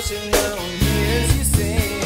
você não me existem.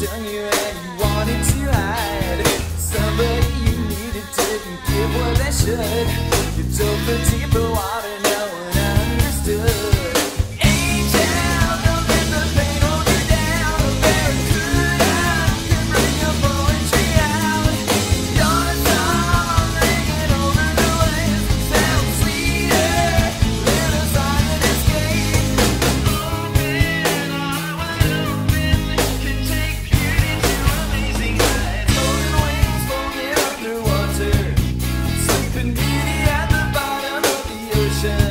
Done you and you wanted to hide. Somebody you needed didn't give what they should. You water. beneath at the bottom of the ocean.